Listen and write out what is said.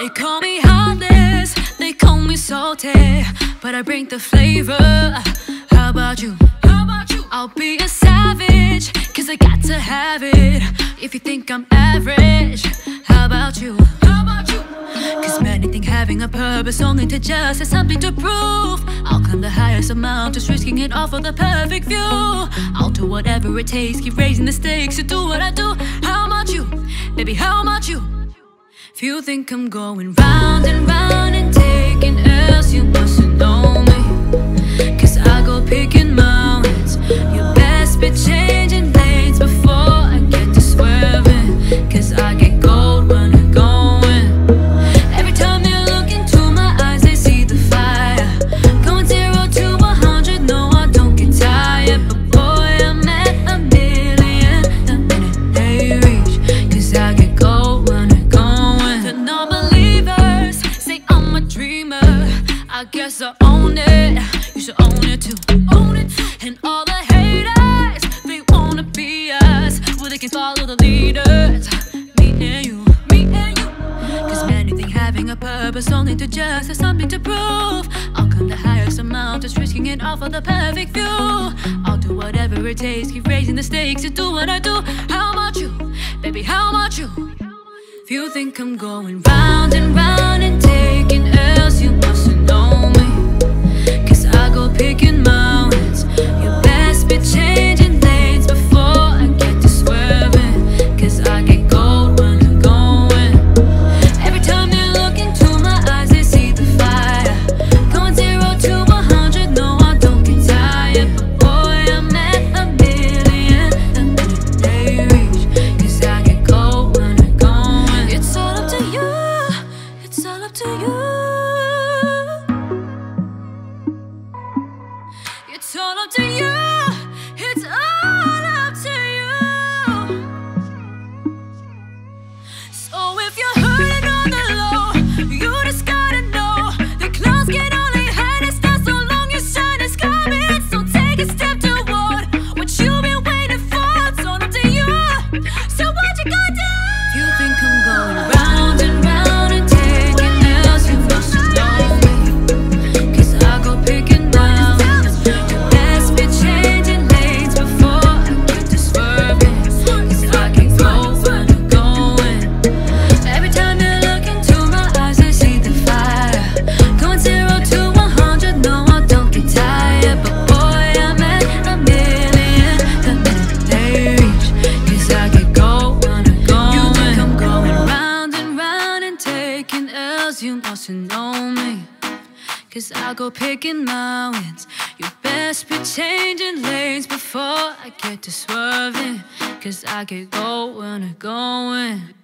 They call me heartless, they call me salty, but I bring the flavor. How about you? How about you? I'll be a savage, cause I got to have it. If you think I'm average, how about you? How about you? Cause many think having a purpose only to just have something to prove. I'll climb the highest amount, just risking it all for the perfect view. I'll do whatever it takes, keep raising the stakes to do what I do. How about you? Baby, how about you? If you think I'm going round and round and taking L's, I own it. You should own it too. Own it too. And all the haters, they wanna be us. Well, they can follow the leaders. Me and you, me and you. Cause many think having a purpose only to just have something to prove. I'll come the highest amount, just risking it all for the perfect view. I'll do whatever it takes, keep raising the stakes to do what I do. How about you, baby? How about you? If you think I'm going round and round taking You mustn't know me. Cause I go picking mountains. You best be changing lanes before I get to swerving. Cause I get when I'm going.